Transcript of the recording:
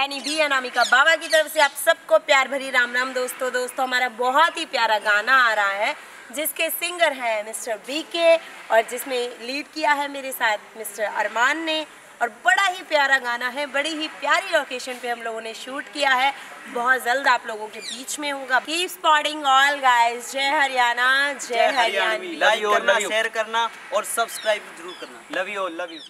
Any B Anamika बाबा की तरफ़ से आप सबको प्यार भरी राम राम दोस्तों दोस्तों हमारा बहुत ही प्यारा गाना आ रहा है जिसके सिंगर हैं मिस्टर बी के और जिसमें लीड किया है मेरे साथ मिस्टर अरमान ने। और बड़ा ही प्यारा गाना है बड़ी ही प्यारी लोकेशन पे हम लोगों ने शूट किया है। बहुत जल्द आप लोगों के बीच में होगा। कीप स्पॉटिंग ऑल गाइस जय हरियाणा जय हरियाणा। लाइक करना शेयर करना और सब्सक्राइब ज़रूर करना। Love you love you